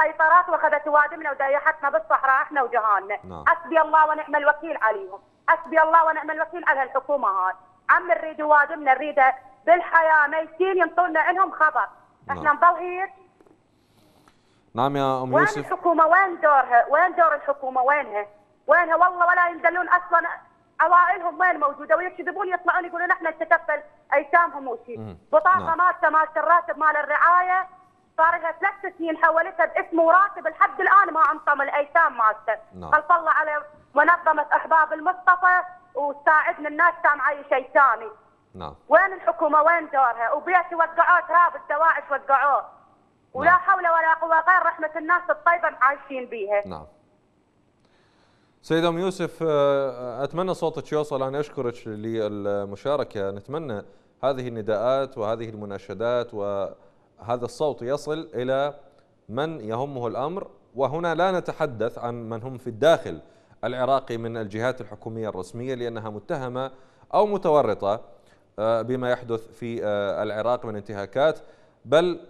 سيطرات وأخذت وادمنا ودايحتنا بالصحراء إحنا وجهالنا، نعم. حسبي الله ونعم الوكيل عليهم، حسبي الله ونعم الوكيل على الحكومة هاي، عم نريد وادمنا نريده بالحياة ميتين ينطونا عنهم خبر، إحنا نعم. نضل هيك نعم يا أم وين يوسف. الحكومة؟ وين دورها؟ وين دور الحكومة؟ وينها؟ وينها؟ والله ولا يندلون أصلا عوائلهم وين موجودة؟ ويكذبون يطلعون يقولون إحنا نتكفل أيتامهم وشي. مم. بطاقة نعم. مالته مالت الراتب مال الرعاية صار لها ثلاث سنين حولتها باسم وراتب لحد الآن ما أنطم الأيتام مالته. نعم. خلف الله على منظمة أحباب المصطفى وساعدنا الناس كان عايش أيتامي نعم. وين الحكومة؟ وين دورها وبيت وقعوه تراب الدواعش وقعوه. ولا حول ولا قوة غير رحمة الناس الطيبة عايشين بيها. نعم. سيدة أم يوسف آه، أتمنى صوتك يوصل. أنا أشكرك للمشاركة. نتمنى هذه النداءات وهذه المناشدات وهذا الصوت يصل إلى من يهمه الأمر. وهنا لا نتحدث عن من هم في الداخل العراقي من الجهات الحكومية الرسمية لأنها متهمة أو متورطة آه، بما يحدث في آه، العراق من انتهاكات. بل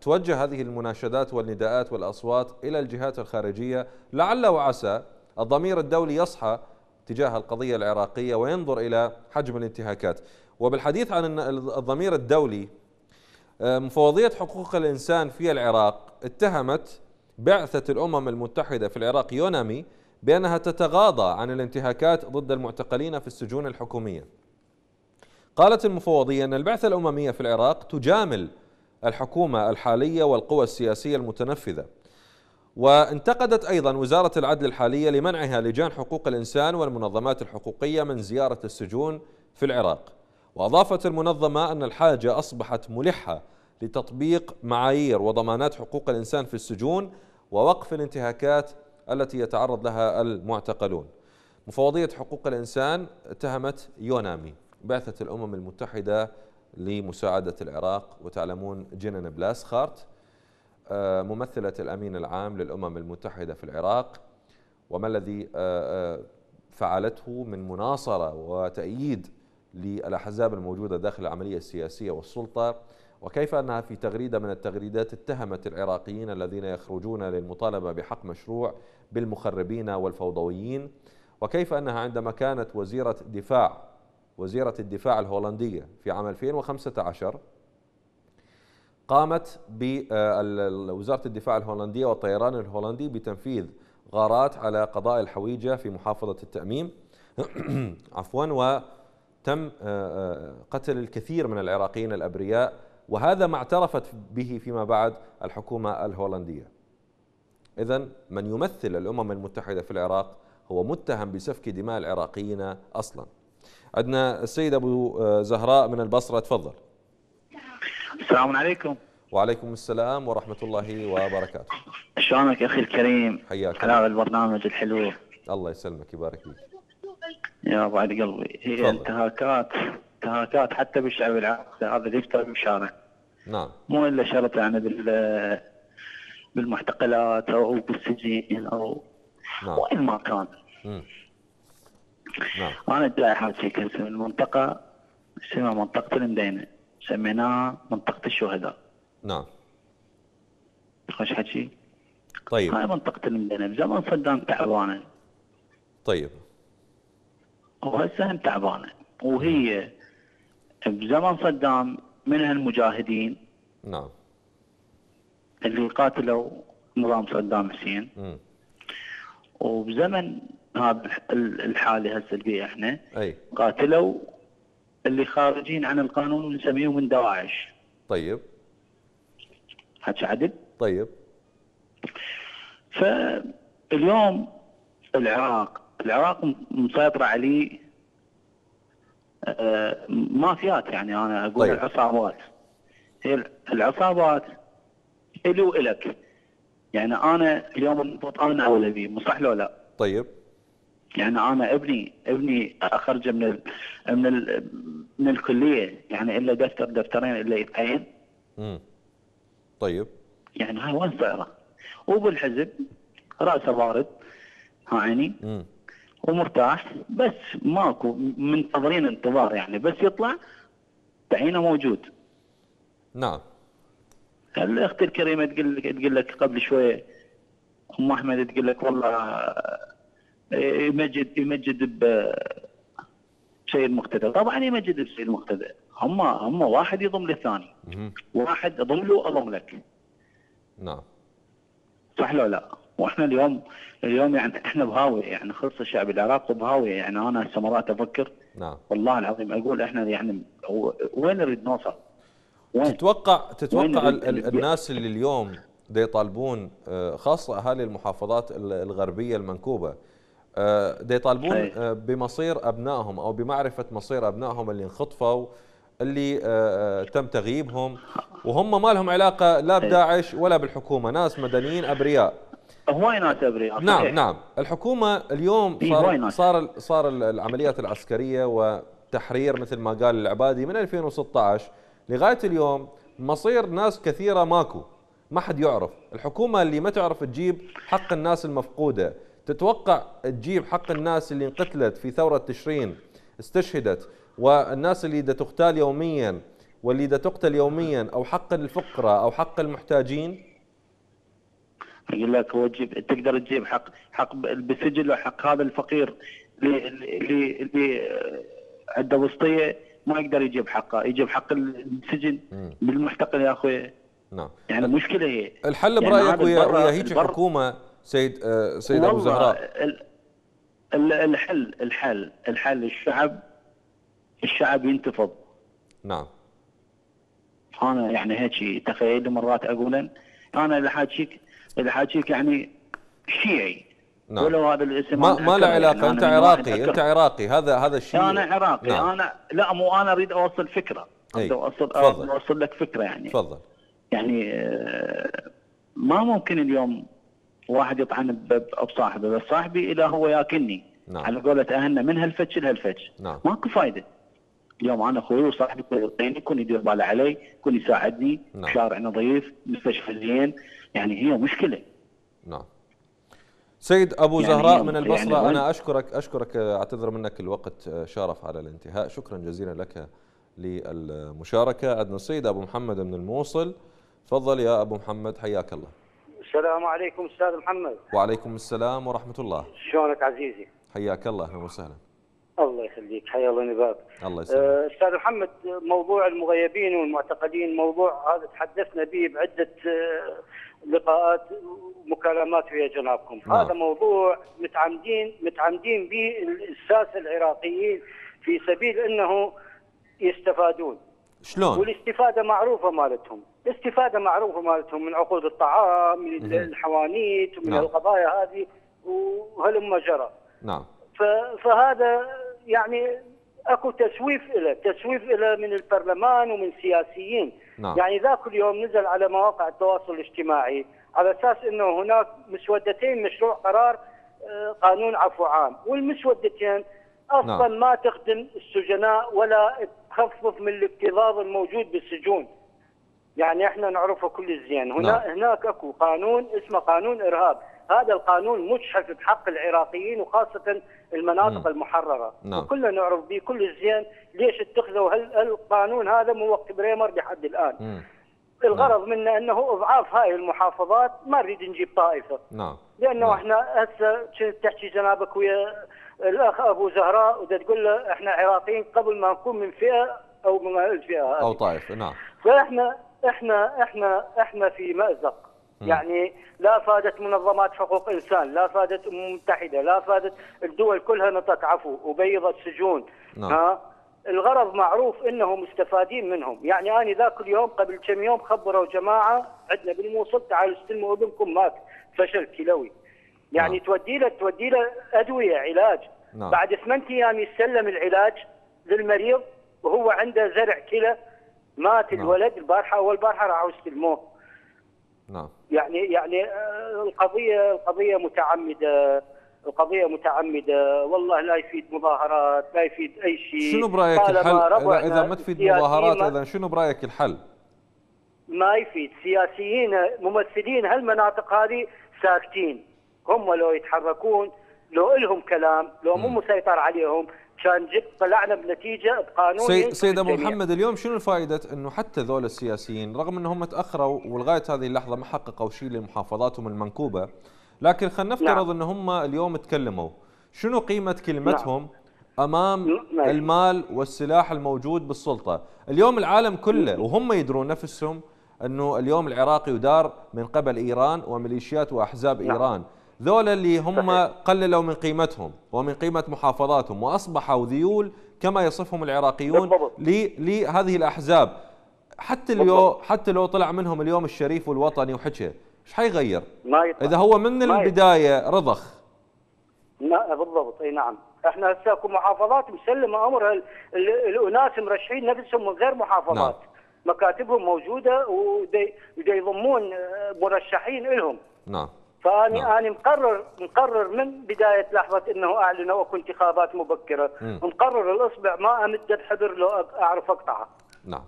توجه هذه المناشدات والنداءات والأصوات إلى الجهات الخارجية لعل وعسى الضمير الدولي يصحى تجاه القضية العراقية وينظر إلى حجم الانتهاكات. وبالحديث عن الضمير الدولي آه، مفوضية حقوق الإنسان في العراق اتهمت بعثة الأمم المتحدة في العراق يونامي بأنها تتغاضى عن الانتهاكات ضد المعتقلين في السجون الحكومية. قالت المفوضية أن البعثة الأممية في العراق تجامل الحكومة الحالية والقوى السياسية المتنفذة وانتقدت أيضا وزارة العدل الحالية لمنعها لجان حقوق الإنسان والمنظمات الحقوقية من زيارة السجون في العراق. وأضافت المنظمة أن الحاجة أصبحت ملحة لتطبيق معايير وضمانات حقوق الإنسان في السجون ووقف الانتهاكات التي يتعرض لها المعتقلون. مفوضية حقوق الإنسان اتهمت يونامي بعثة الأمم المتحدة لمساعدة العراق. وتعلمون جنن بلاسخارت آه، ممثلة الأمين العام للأمم المتحدة في العراق. وما الذي آه، آه، فعلته من مناصرة وتأييد للأحزاب الموجودة داخل العملية السياسية والسلطة. وكيف أنها في تغريدة من التغريدات اتهمت العراقيين الذين يخرجون للمطالبة بحق مشروع بالمخربين والفوضويين. وكيف أنها عندما كانت وزيرة دفاع وزيرة الدفاع الهولندية في عام 2015 قامت بوزارة الدفاع الهولندية والطيران الهولندي بتنفيذ غارات على قضاء الحويجة في محافظة التأميم. [clears throat] عفوا وتم آه، آه، قتل الكثير من العراقيين الأبرياء وهذا ما اعترفت به فيما بعد الحكومة الهولندية. إذا من يمثل الأمم المتحدة في العراق هو متهم بسفك دماء العراقيين أصلا. عندنا السيد أبو آه، زهراء من البصرة تفضل. السلام عليكم. وعليكم السلام ورحمة الله وبركاته. شلونك أخي الكريم؟ حياك على البرنامج الحلو. الله يسلمك يبارك فيك. يا بعد قلبي هي فضل. انتهاكات انتهاكات حتى بالشعب العراقي هذا اللي يفتر بالشارع نعم. مو إلا شرط يعني بال بالمعتقلات أو بالسجين أو نعم. وين ما كان. م. نعم. أنا جاي حاجيك من المنطقة اسمها منطقة المدينة سميناها منطقة الشهداء. نعم. خوش حكي طيب. هاي منطقة المدينة بزمن صدام تعبانة. طيب. وهسه هم تعبانة. وهي بزمن صدام من المجاهدين نعم. اللي قاتلوا نظام صدام حسين. وبزمن هذا الحالي هسه اللي إحنا. أي. قاتلوا اللي خارجين عن القانون ونسميهم من دواعش طيب. حكي عدل. طيب. فاليوم العراق العراق مسيطرة عليه آه، مافيات يعني أنا أقول طيب. العصابات. هي العصابات إلي وإلك. يعني أنا اليوم المفروض أنا اولى به مو صح لو لا؟ طيب. يعني أنا ابني ابني اخرجه من ال من ال من الكلية. يعني إلا دفتر دفترين إلا يتعين امم طيب. يعني هاي وين صايره؟ وبالحزب راسه بارد عيني. ومرتاح. بس ماكو منتظرين انتظار يعني. بس يطلع تعيينه موجود. نعم. الأخت الكريمة تقول لك تقول لك قبل شوية. أم أحمد تقول لك والله يمجد يمجد ب سيد مقتدى. طبعا يمجد بسيد مقتدى. هم هم واحد يضم للثاني. واحد اضم له أضم لك. نعم. صح لو لا؟ وإحنا اليوم اليوم يعني إحنا بهاوية. يعني خلص الشعب العراقي بهاوية. يعني أنا هسه مرات أفكر. نعم. والله العظيم أقول إحنا يعني وين نريد نوصل؟ وين؟ تتوقع تتوقع الناس اللي اليوم يطالبون آه، خاصة أهالي المحافظات الغربية المنكوبة يطالبون آه، بمصير أبنائهم أو بمعرفة مصير أبنائهم اللي انخطفوا اللي آه، تم تغييبهم. وهم ما لهم علاقة لا بداعش ولا بالحكومة ناس مدنيين أبرياء. هواي ناس أبرياء نعم نعم. الحكومة اليوم صار صار صار العمليات العسكرية وتحرير مثل ما قال العبادي من 2016 لغاية اليوم مصير ناس كثيرة ماكو ما حد يعرف. الحكومة اللي ما تعرف تجيب حق الناس المفقودة. تتوقع تجيب حق الناس اللي انقتلت في ثورة تشرين استشهدت والناس اللي دا تغتال يوميا واللي دا تقتل يوميا أو حق الفقراء أو حق المحتاجين؟ يقول لك هو تجيب تقدر تجيب حق حق بالسجل وحق هذا الفقير اللي اللي اللي عنده وسطية ما يقدر يجيب حقه. يجيب حق السجن بالمحتقل يا أخوي. نعم. يعني المشكلة هي. الحل برأيك يعني ويا ويا هيك حكومة سيد آه سيد أبو زهراء. الحل الحل الحل الشعب الشعب ينتفض. نعم. أنا يعني هيك تخيل مرات أقول أنا اللي حاجيك اللي حاجيك يعني شيعي. نعم. ولو هذا الاسم ما, ما له علاقة يعني أنت عراقي أنت عراقي. هذا هذا الشيء أنا عراقي. نعم. أنا لا مو أنا أريد أوصل فكرة. اريد اوصل أوصل لك فكرة يعني. تفضل. يعني آه، ما ممكن اليوم واحد يطعن بصاحبه بس صاحبي اذا هو ياكلني. نعم. على قولة أهلنا من هالفتش لهالفتش نعم. ماكو فايدة. اليوم أنا أخوي وصاحبي يعطيني يكون يدير باله علي يكون يساعدني. نعم. شارع نظيف مستشفى زين يعني هي مشكلة. نعم. سيد أبو يعني زهراء من البصرة يعني أنا أشكرك أشكرك أعتذر منك الوقت شارف على الانتهاء. شكرا جزيلا لك للمشاركة. عندنا السيد أبو محمد من الموصل. تفضل يا أبو محمد حياك الله. السلام عليكم أستاذ محمد. وعليكم السلام ورحمة الله. شلونك عزيزي؟ حياك الله أهلا وسهلا. الله يخليك حيا الله نباك الله يسلمك. أه أستاذ محمد موضوع المغيبين والمعتقلين موضوع هذا تحدثنا به بعدة أه لقاءات ومكالمات ويا جنابكم. نعم. هذا موضوع متعمدين متعمدين به الساسه العراقيين في سبيل إنه يستفادون. شلون؟ والاستفادة معروفة مالتهم، الاستفادة معروفة مالتهم من عقود الطعام، من الحوانيت، ومن نعم. القضايا هذه وهلم جرى. نعم. فهذا يعني أكو تسويف له، تسويف له من البرلمان ومن سياسيين. نعم. يعني ذاك اليوم نزل على مواقع التواصل الاجتماعي على أساس إنه هناك مسودتين مشروع قرار آه، قانون عفو عام، والمسودتين أصلا نعم. ما تخدم السجناء ولا تخفف من الاكتظاظ الموجود بالسجون. يعني إحنا نعرفه كل الزين، هنا نعم. هناك أكو قانون اسمه قانون إرهاب، هذا القانون مجحف بحق العراقيين وخاصة المناطق م. المحررة، نعم. وكلنا نعرف به كل الزين ليش اتخذوا هالقانون هذا من وقت بريمر لحد الآن. م. الغرض نعم. منه أنه إضعاف هاي المحافظات ما نريد نجيب طائفة. نعم. لأنه نعم. إحنا هسه تحكي جنابك ويا الاخ أبو زهراء تقول له إحنا عراقيين قبل ما نكون من فئة أو من الفئه هذه. أو طائفة نعم. فإحنا إحنا إحنا إحنا في مأزق. يعني لا فادت منظمات حقوق إنسان، لا فادت الامم المتحده، لا فادت الدول كلها نطت عفو وبيضت سجون نعم. ها؟ الغرض معروف إنهم مستفادين منهم، يعني أنا ذاك اليوم قبل كم يوم خبروا جماعة عندنا بالموصل تعالوا استلموا ابنكم مات فشل كلوي. يعني نعم. تودي له تودي له أدوية علاج. نعم. بعد ثمان أيام يسلم العلاج للمريض وهو عنده زرع كلى مات نعم. الولد البارحه أول بارحة راحوا استلموه نعم. يعني يعني القضية القضية متعمدة القضية متعمدة. والله لا يفيد مظاهرات لا يفيد أي شيء. شنو برأيك الحل؟ إذا, إذا ما تفيد مظاهرات إذا شنو برأيك الحل؟ ما يفيد. سياسيين ممثلين هالمناطق هذه ساكتين. هم لو يتحركون لو لهم كلام لو مو مسيطر عليهم كان جبت طلعنا بنتيجة بقانون سيد, سيد ابو محمد اليوم شنو فائده إنه حتى ذول السياسيين رغم إنهم تأخروا ولغاية هذه اللحظة ما حققوا شيء لمحافظاتهم المنكوبة لكن خلينا نفترض نعم. ان هم اليوم تكلموا شنو قيمة كلمتهم نعم. أمام نعم. المال والسلاح الموجود بالسلطة اليوم العالم كله وهم يدرون نفسهم إنه اليوم العراق يدار من قبل إيران وميليشيات وأحزاب نعم. إيران ذولا اللي هم قللوا من قيمتهم ومن قيمة محافظاتهم وأصبحوا ذيول كما يصفهم العراقيون لهذه الأحزاب. حتى لو حتى لو طلع منهم اليوم الشريف والوطني وحكى إيش حيغير؟ ما يطلع. إذا هو من ما البداية رضخ. بالضبط. إي نعم. إحنا هسه اكو محافظات مسلمة امرها الأناس مرشحين نفسهم من غير محافظات. نعم. مكاتبهم موجودة ودي يضمون آه، مرشحين لهم نعم. فأني نعم. أنا مقرر مقرر من بداية لحظة إنه اعلنوا اكو انتخابات مبكرة. م. مقرر الأصبع ما أمد بحبر لو أعرف اقطعه نعم.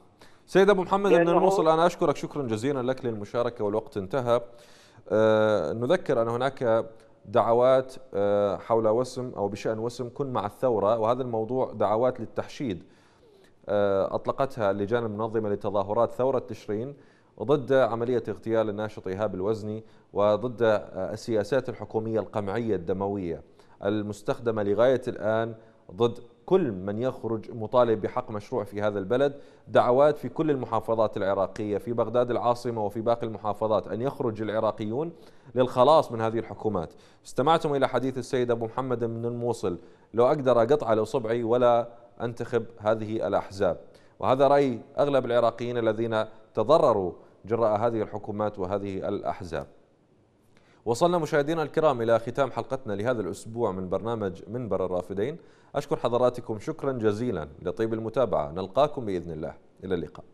سيد أبو محمد من الموصل أنا أشكرك شكرا جزيلا لك للمشاركة والوقت انتهى. أه نذكر أن هناك دعوات أه حول وسم أو بشأن وسم كن مع الثورة وهذا الموضوع دعوات للتحشيد أه أطلقتها اللجان المنظمه لتظاهرات ثورة تشرين. ضد عملية اغتيال الناشط إيهاب الوزني وضد السياسات الحكومية القمعية الدموية المستخدمة لغاية الآن ضد كل من يخرج مطالب بحق مشروع في هذا البلد دعوات في كل المحافظات العراقية في بغداد العاصمة وفي باقي المحافظات أن يخرج العراقيون للخلاص من هذه الحكومات. استمعتم إلى حديث السيد أبو محمد من الموصل لو أقدر أقطع لأصبعي ولا أنتخب هذه الأحزاب. وهذا رأي أغلب العراقيين الذين تضرروا جراء هذه الحكومات وهذه الأحزاب. وصلنا مشاهدينا الكرام إلى ختام حلقتنا لهذا الأسبوع من برنامج منبر الرافدين. أشكر حضراتكم شكرا جزيلا لطيب المتابعة. نلقاكم بإذن الله. إلى اللقاء.